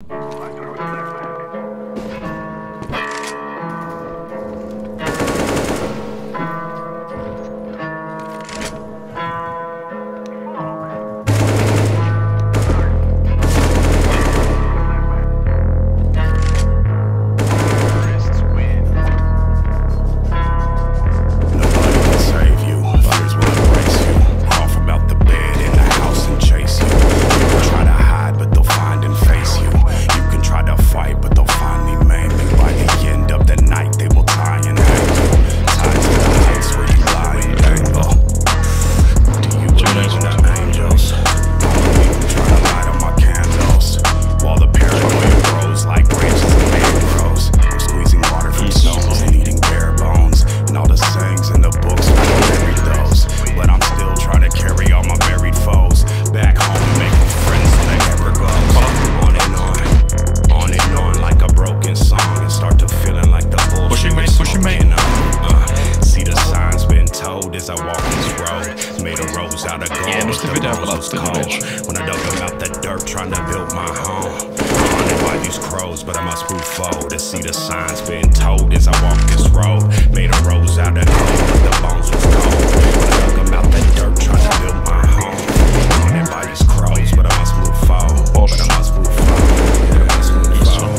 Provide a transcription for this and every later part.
I can always When I dug them out the dirt, trying to build my home. Haunted by these crows, but I must move forward to see the signs being told as I walk this road. Made a rose out of gold, but the bones was cold. Dug them out the dirt, build my home. These crows, but I must move forward. But I must move forward. I must move forward.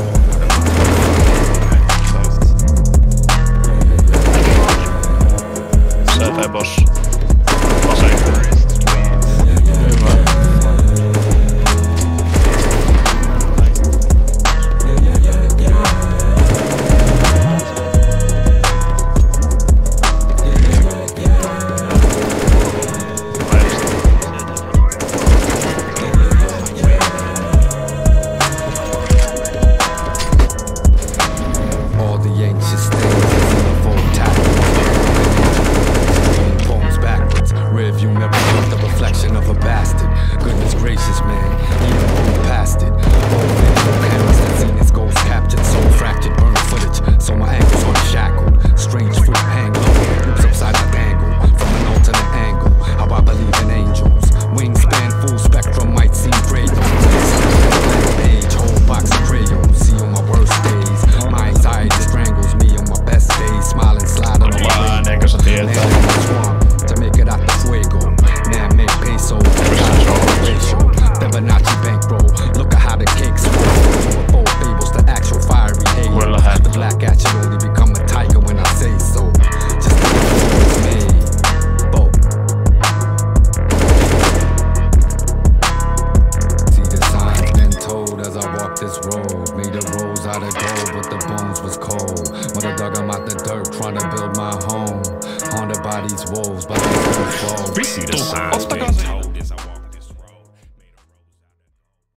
lot of gold, but the bones was cold. When I dug them out the dirt, trying to build my home. Haunted by these wolves, but they don't fall. See the signs,